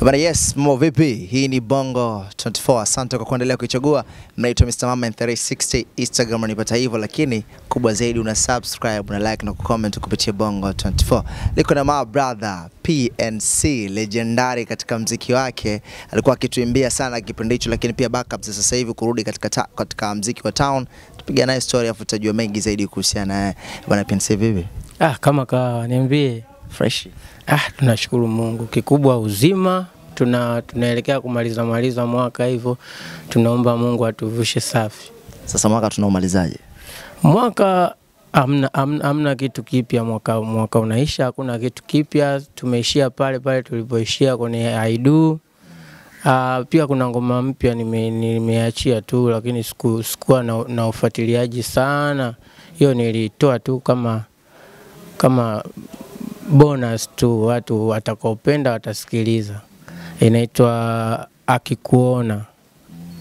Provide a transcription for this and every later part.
Bana, yes, mambo vipi? Hii ni Bongo 24. Asante kwa kuendelea kuichagua. Mnaitwa Mr. Mama 360 Instagram unanipata hivyo, lakini kubwa zaidi una subscribe, una like na kucomment kupitia Bongo 24. Liko na my brother PNC legendary katika mziki wake, alikuwa akituimbia sana kipindi hicho, lakini pia backup za sasa hivi kurudi katika ta, katika mziki wa town. Tupiga naye story afu tutajua mengi zaidi kuhusiana naye. Bana PNC vipi? Ah, kama kawa niambie. Fresh. Ah, tunashukuru Mungu, kikubwa uzima. Tuna tunaelekea kumaliza maliza mwaka hivyo, tunaomba Mungu atuvushe safi. Sasa mwaka tunaumalizaje? Mwaka amna, amna, amna kitu kipya mwaka, mwaka unaisha, hakuna kitu kipya, tumeishia pale pale tulipoishia kwenye aidu. Uh, pia kuna ngoma mpya nime- nimeachia tu, lakini siku, sikuwa na, na ufuatiliaji sana. Hiyo nilitoa tu kama kama bonus tu, watu watakaopenda watasikiliza. Inaitwa Akikuona.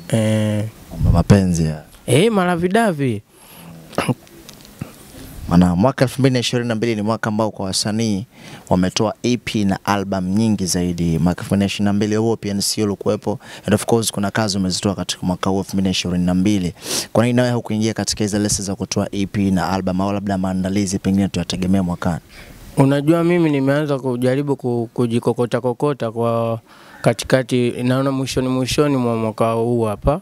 Eh, Mapenzi ya eh Maravidavi. Maana mwaka 2022 ni mwaka ambao kwa wasanii wametoa EP na album nyingi zaidi. Mwaka 2022 huo pia PNC ulikuwepo and of course kuna kazi umezitoa katika mwaka huo 2022. Kwa nini nawe hukuingia katika hizo lesi za kutoa EP na album au labda maandalizi pengine tuyategemea mwakani? Unajua, mimi nimeanza kujaribu ku- kujikokota kokota kwa katikati, naona mwishoni mwishoni mwa mwaka huu hapa.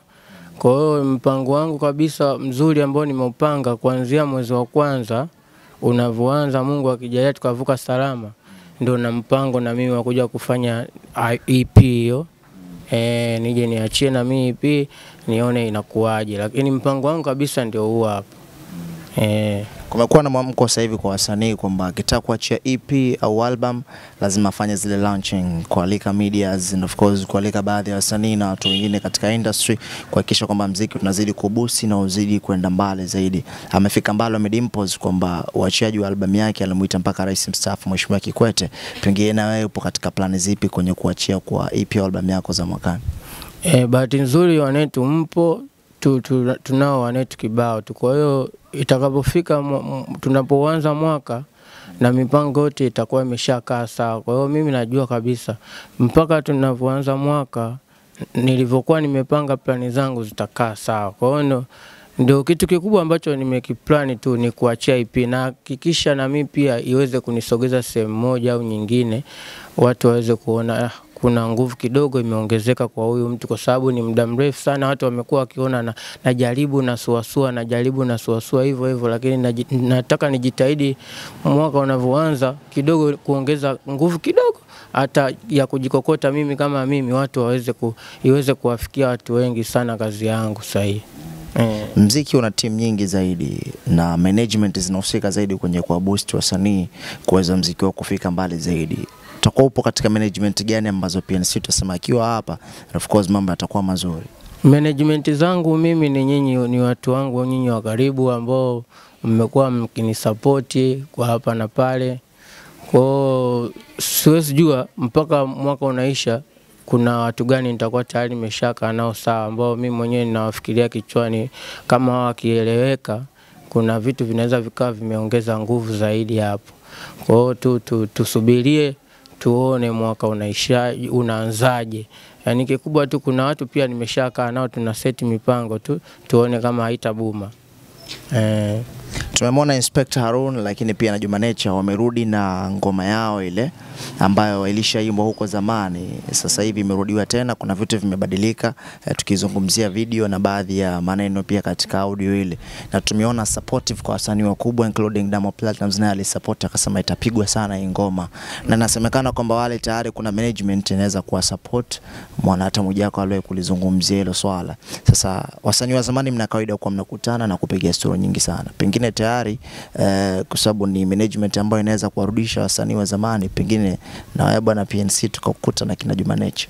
Kwa hiyo mpango wangu kabisa mzuri ambao nimeupanga kuanzia mwezi wa kwanza unavyoanza, Mungu akijalia tukavuka salama, ndio na mpango na mimi wa kuja kufanya I- EP hiyo. E, nije niachie na mimi EP nione inakuwaje, lakini mpango wangu kabisa ndio huu hapa. E, Kumekuwa na mwamko sasa hivi kwa wasanii kwamba akitaka kuachia EP au album lazima afanye zile launching, kualika medias and of course kualika baadhi ya wasanii na watu wengine katika industry kuhakikisha kwamba mziki tunazidi kubusi na uzidi kwenda mbali zaidi. Amefika mbali Ahmed Dimpoz kwamba uachiaji wa albamu yake alimuita mpaka rais mstaafu Mheshimiwa Kikwete. Pengine na wewe upo katika plani zipi kwenye kuachia kwa EP au albamu yako za mwakani? E, bahati nzuri wanetu mpo tu, tu, tunao wanetu kibao tu. Kwa hiyo itakapofika tunapoanza mwaka na mipango yote itakuwa imeshakaa sawa. Kwa hiyo mimi najua kabisa mpaka tunavyoanza mwaka nilivyokuwa nimepanga plani zangu zitakaa sawa. Kwa hiyo ndo, ndio kitu kikubwa ambacho nimekiplani tu ni kuachia IP na hakikisha na mimi pia iweze kunisogeza sehemu moja au nyingine, watu waweze kuona ah, kuna nguvu kidogo imeongezeka kwa huyu mtu, kwa sababu ni muda mrefu sana watu wamekuwa wakiona na, najaribu na suasua najaribu na suasua hivyo hivyo, lakini na, nataka nijitahidi mwaka unavyoanza kidogo kuongeza nguvu kidogo hata ya kujikokota mimi kama mimi, watu waweze ku, iweze kuwafikia watu wengi sana kazi yangu sahihi Mm. Mziki una timu nyingi zaidi na management zinahusika zaidi kwenye kuwaboost wasanii kuweza mziki wao kufika mbali zaidi. Utakuwa upo katika management gani ambazo PNC utasema akiwa hapa, of course mambo yatakuwa mazuri? Management zangu mimi ni nyinyi, ni watu wangu nyinyi wa karibu ambao mmekuwa mkinisapoti kwa hapa na pale. Kwao siwezi jua mpaka mwaka unaisha kuna watu gani nitakuwa tayari nimeshakaa nao sawa, ambao mimi mwenyewe ninawafikiria kichwani, kama wakieleweka, kuna vitu vinaweza vikawa vimeongeza nguvu zaidi hapo. Kwa hiyo tu, tu, tusubirie tuone mwaka unaisha unaanzaje. Yani kikubwa tu, kuna watu pia nimeshakaa nao, tuna seti mipango tu, tuone kama haitabuma eh. Tumemwona Inspector Harun lakini pia na Juma Nature wamerudi na ngoma yao ile ambayo ilishaimbwa huko zamani, sasa hivi imerudiwa tena. Kuna vitu vimebadilika, eh, tukizungumzia video na baadhi ya maneno pia katika audio ile, na tumeona supportive kwa wasanii wakubwa including Damo Platnumz, naye alisupport akasema itapigwa sana hii ngoma, na nasemekana kwamba wale tayari kuna management inaweza kuwa support mwana hata Mwijaku aliwahi kulizungumzia hilo swala. Sasa wasanii wa zamani mna kawaida kuwa mnakutana na kupiga story nyingi sana, pengine tayari eh, kwa sababu ni management ambayo inaweza kuwarudisha wasanii wa zamani, pengine na wewe bwana PNC tukakukuta na kina Juma Nature.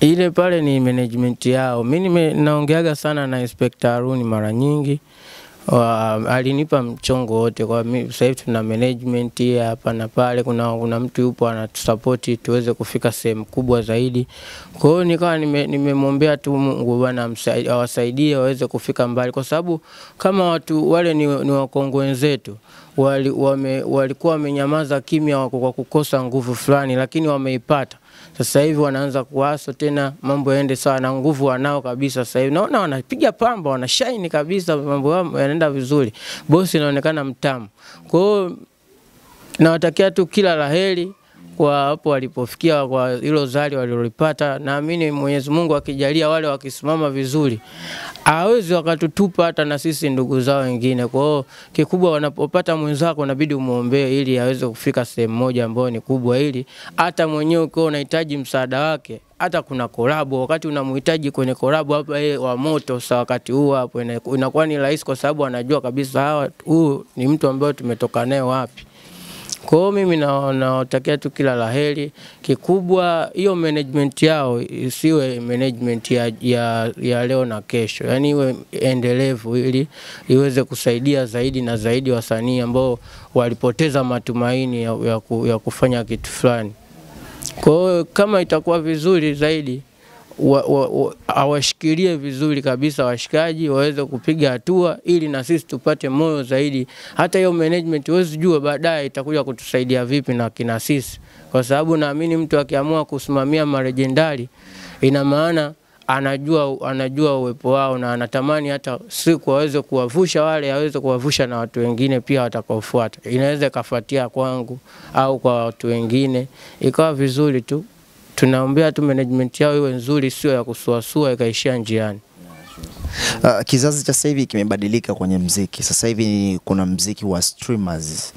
Ile pale ni management yao. Mimi naongeaga sana na Inspector aruni mara nyingi wa, alinipa mchongo wote kwa mimi. sasa hivi tuna management hapa na pale, kuna, kuna mtu yupo anatusapoti tuweze kufika sehemu kubwa zaidi. Kwa hiyo nikawa nimemwombea nime- tu Mungu bwana awasaidie waweze kufika mbali, kwa sababu kama watu wale ni, ni wakongwe wenzetu wali, wame, walikuwa wamenyamaza kimya kwa kukosa nguvu fulani, lakini wameipata Sasa hivi wanaanza kuwaso tena, mambo yaende sawa, na nguvu wanao kabisa. Sasa hivi naona wanapiga pamba, wana wanashaini kabisa, mambo yao yanaenda vizuri, bosi inaonekana mtamu. Kwa hiyo nawatakia tu kila la heri kwa hapo walipofikia, kwa hilo zali walilolipata. Naamini Mwenyezi Mungu akijalia, wale wakisimama vizuri, hawezi wakatutupa hata na sisi ndugu zao wengine. Kwa hiyo kikubwa, wanapopata mwenzako inabidi umwombee ili aweze kufika sehemu moja ambayo ni kubwa, ili hata mwenyewe ukiwa unahitaji msaada wake hata kuna kolabo, wakati unamhitaji kwenye kolabo hapa yeye wa moto sa wakati huu hapo inakuwa ni rahisi, kwa sababu anajua kabisa hawa huu ni mtu ambaye tumetoka naye wapi. Kwa hiyo mimi na- nawatakia tu kila la heri. Kikubwa hiyo management yao isiwe management ya, ya, ya leo na kesho, yaani iwe endelevu ili iweze kusaidia zaidi na zaidi wasanii ambao walipoteza matumaini ya, ya, ku, ya kufanya kitu fulani. Kwa hiyo kama itakuwa vizuri zaidi wa- wa- wa- awashikilie vizuri kabisa washikaji waweze kupiga hatua ili na sisi tupate moyo zaidi. Hata hiyo management huwezi jua baadaye itakuja kutusaidia vipi na kina sisi, kwa sababu naamini mtu akiamua kusimamia marejendari ina maana anajua, anajua uwepo wao na anatamani hata siku aweze kuwavusha wale, aweze kuwavusha na watu wengine pia watakaofuata. Inaweza ikafuatia kwangu au kwa watu wengine, ikawa vizuri tu. Tunaombea tu management yao iwe nzuri, sio ya kusuasua ikaishia njiani. Uh, kizazi cha sasa hivi kimebadilika kwenye mziki. Sasa hivi kuna mziki wa streamers,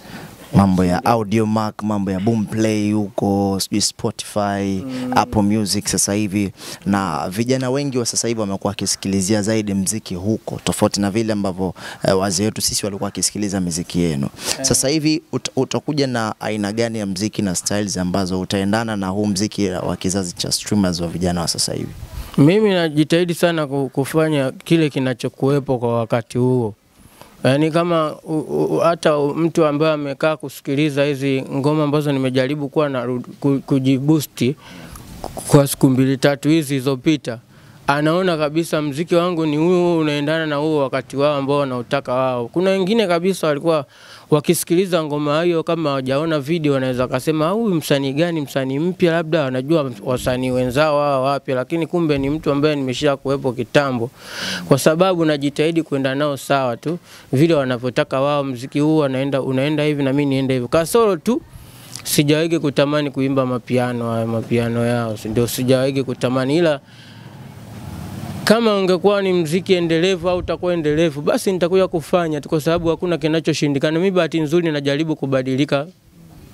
mambo ya audio mark, mambo ya boomplay huko, sijui Spotify, mm. Apple Music sasa hivi, na vijana wengi wa sasa hivi wamekuwa wakisikilizia zaidi mziki huko, tofauti na vile ambavyo eh, wazee wetu sisi walikuwa wakisikiliza miziki yenu. Sasa hivi ut, utakuja na aina gani ya mziki na styles ambazo utaendana na huu mziki wa kizazi cha streamers wa vijana wa sasa hivi? Mimi najitahidi sana kufanya kile kinachokuwepo kwa wakati huo, yaani kama hata mtu ambaye amekaa kusikiliza hizi ngoma ambazo nimejaribu kuwa na kujibusti kwa siku mbili tatu hizi zilizopita, anaona kabisa mziki wangu ni huu unaendana na huo wakati wao ambao wanautaka wao. Kuna wengine kabisa walikuwa wakisikiliza ngoma hiyo, kama hawajaona video, wanaweza kasema "Ah, huyu msanii gani, msanii mpya, labda wanajua wasanii wenzao wao wapi, lakini kumbe ni mtu ambaye nimesha kuwepo kitambo, kwa sababu najitahidi kwenda nao sawa tu vile wanavyotaka wao. Mziki huu anaenda unaenda hivi na mimi niende hivi, kasoro tu sijawahi kutamani kuimba mapiano haya mapiano yao, ndio sijawahi kutamani, ila kama ungekuwa ni mziki endelevu au utakuwa endelevu, basi nitakuja kufanya tu, kwa sababu hakuna kinachoshindikana. Mimi bahati nzuri najaribu kubadilika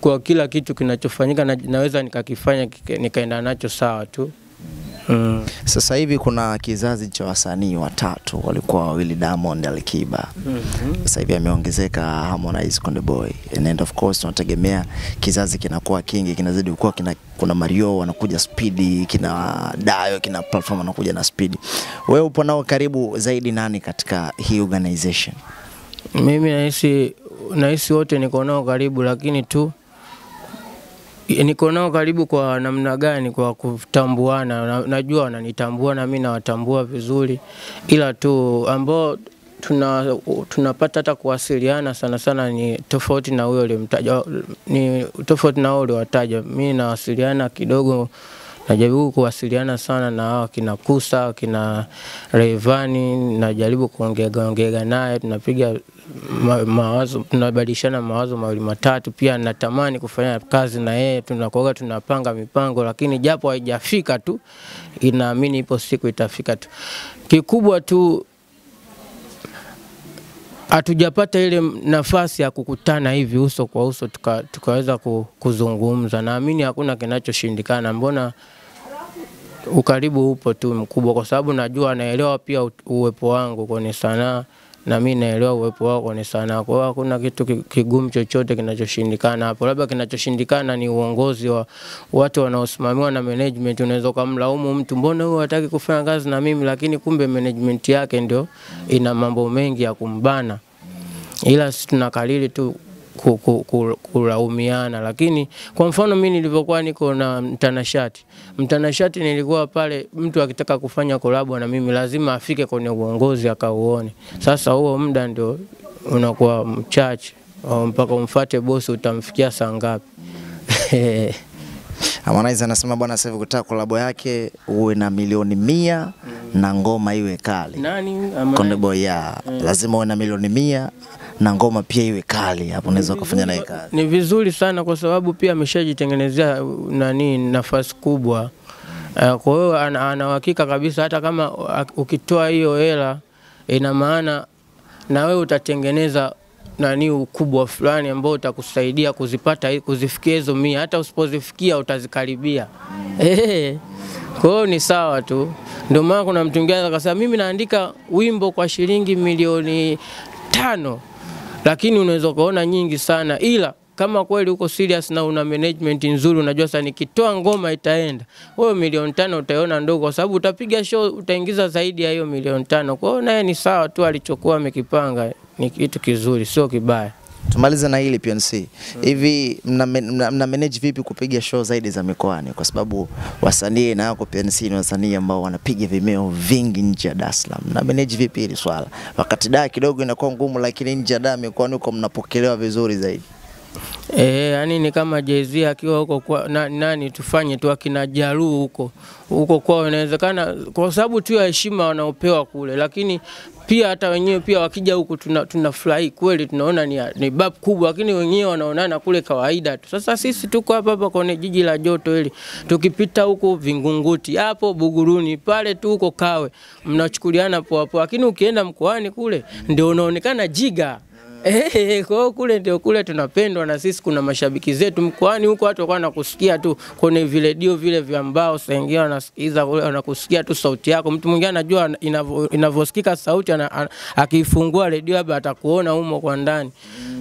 kwa kila kitu kinachofanyika, na, naweza nikakifanya nikaenda nacho sawa tu mm. Sasa hivi kuna kizazi cha wasanii watatu, walikuwa wawili Diamond, Alikiba. Sasa hivi ameongezeka Harmonize, Konde Boy, and of course tunategemea kizazi kinakuwa kingi, kinazidi kuwa kina, kuna Mario wanakuja spidi, kina Dayo, kina platform wanakuja na spidi. Wewe upo nao karibu zaidi nani katika hii organization? Mimi nahisi nahisi wote niko nao karibu, lakini tu niko nao karibu kwa namna gani? Kwa kutambuana. Na, najua wananitambua na mimi nawatambua vizuri, ila tu ambao tuna tunapata hata kuwasiliana sana sana ni tofauti na huyo ulimtaja, ni tofauti na huyo uliwataja. Mimi nawasiliana kidogo najaribu kuwasiliana sana na hao kina Kusa kina revani najaribu kuongea ongea naye, tunapiga ma, mawazo, tunabadilishana mawazo mawili matatu. Pia natamani kufanya kazi na yeye, tunakuwa tunapanga mipango, lakini japo haijafika tu, inaamini ipo siku itafika tu. Kikubwa tu hatujapata ile nafasi ya kukutana hivi uso kwa uso tuka, tukaweza kuzungumza. Naamini hakuna kinachoshindikana. Mbona ukaribu upo tu mkubwa, kwa sababu najua anaelewa pia uwepo wangu kwenye sanaa na mimi naelewa uwepo wako ni sana. Kwa hiyo hakuna kitu kigumu chochote kinachoshindikana hapo. Labda kinachoshindikana ni uongozi wa watu wanaosimamiwa na management. Unaweza ukamlaumu mtu, mbona huyu hataki kufanya kazi na mimi, lakini kumbe management yake ndio ina mambo mengi ya kumbana ila sisi tunakalili tu kulaumiana. Lakini kwa mfano mimi nilivyokuwa niko na mtanashati, mtanashati nilikuwa pale, mtu akitaka kufanya kolabo na mimi lazima afike kwenye uongozi akauone. Sasa huo muda ndio unakuwa mchache, mpaka umfate bosi, utamfikia saa ngapi? Harmonize anasema bwana, sasa hivi kutaka kolabo yake uwe na milioni mia na ngoma iwe kali. Nani Konde Boy ya mm. lazima uwe na milioni mia na ngoma pia iwe kali, hapo unaweza kufanya naye kazi. ni vizuri sana kwa sababu pia ameshajitengenezea uh, nani nafasi kubwa. Uh, kwa hiyo ana ana uhakika kabisa hata kama uh, ukitoa hiyo hela ina maana na wewe utatengeneza nani ukubwa fulani ambao utakusaidia kuzipata kuzifikia hizo mia, hata usipozifikia utazikaribia. Eh, kwa hiyo ni sawa tu. Ndio maana kuna mtu mwingine akasema mimi naandika wimbo kwa shilingi milioni tano lakini unaweza ukaona nyingi sana, ila kama kweli uko serious na una management nzuri, unajua sasa nikitoa ngoma itaenda, wewe milioni tano utaiona ndogo, kwa sababu utapiga show utaingiza zaidi ya hiyo milioni tano. Kwa hiyo naye ni sawa tu, alichokuwa amekipanga ni kitu kizuri, sio kibaya. Tumalize na hili PNC. Hivi mna, mna, mna manage vipi kupiga show zaidi za mikoani? Kwa sababu wasanii na wako PNC ni wasanii ambao wanapiga vimeo vingi nje ya Dar es Salaam. Mna manage vipi hili swala? Wakati da kidogo inakuwa ngumu, lakini nje ya Dar mikoani huko mnapokelewa vizuri zaidi. Eh, yani ni kama Jay-Z akiwa huko kwa na, nani tufanye tu akina jaruu huko huko kwao, inawezekana kwa sababu tu ya heshima wanaopewa kule, lakini pia hata wenyewe pia wakija huku tunafurahi tuna, kweli, tunaona ni, ni bab kubwa, lakini wenyewe wanaonana kule kawaida tu. Sasa sisi tuko hapa hapa kwenye jiji la joto hili, tukipita huku Vingunguti hapo Buguruni pale tu huko Kawe, mnachukuliana poa poa, lakini ukienda mkoani kule ndio unaonekana jiga Eh, kwa hiyo kule ndio kule tunapendwa na sisi, kuna mashabiki zetu mkoani huko, watu walikuwa wanakusikia tu kwenye viredio vile vya mbao, saa ingine wanasikiza kule, wanakusikia tu sauti yako. Mtu mwingine anajua inavyo- inavyosikika sauti, akiifungua redio hapa atakuona humo kwa ndani.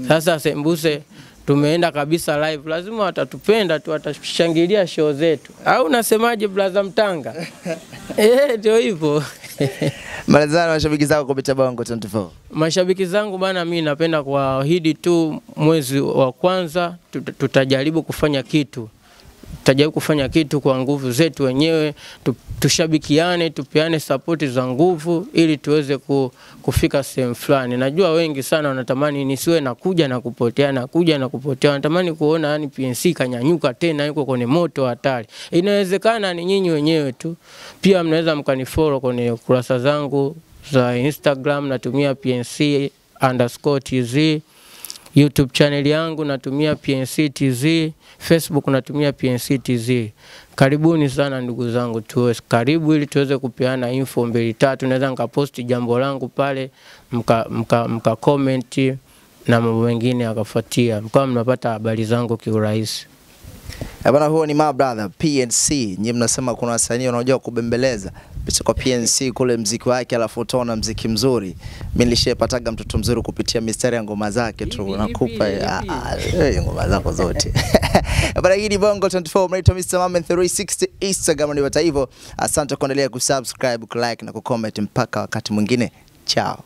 Sasa sembuse tumeenda kabisa live, lazima watatupenda tu, watashangilia show zetu, au unasemaje, blaza Mtanga? Eh, ndio hivyo. Malizana na mashabiki zako kupitia Bongo 24. Mashabiki zangu bana, mi napenda kuwaahidi tu, mwezi wa kwanza tuta- tutajaribu kufanya kitu, tutajaribu kufanya kitu kwa nguvu zetu wenyewe, tushabikiane, tupeane sapoti za nguvu ili tuweze ku, kufika sehemu fulani. Najua wengi sana wanatamani nisiwe nakuja na kupotea, nakuja na kupotea, wanatamani kuona yani PNC kanyanyuka tena, yuko kwenye moto hatari. Inawezekana ni nyinyi wenyewe tu. Pia mnaweza mkanifollow kwenye kurasa zangu za Instagram, natumia PNC underscore TZ. YouTube channel yangu natumia PNC TZ, Facebook natumia PNC TZ. Karibuni sana ndugu zangu, tuwe karibu ili tuweze kupeana info mbili tatu. Naweza nikaposti jambo langu pale mka, mka, mka comment na mambo mengine akafuatia mkawa mnapata habari zangu kiurahisi. Eh, Bwana, huo ni my brother PNC. Nyinyi mnasema kuna wasanii wanaojua kubembeleza picha kwa PNC kule mziki wake, alafu utaona mziki mzuri. Mimi nilishapataga mtoto mzuri kupitia mistari ya ngoma zake tu, nakupa ah, eh, ngoma zako zote bwana. Hii ni Bongo 24, mnaitwa Mr. Mamen 360 Instagram, ni hivyo. Asante kuendelea kusubscribe, kulike na kucomment. Mpaka wakati mwingine, chao.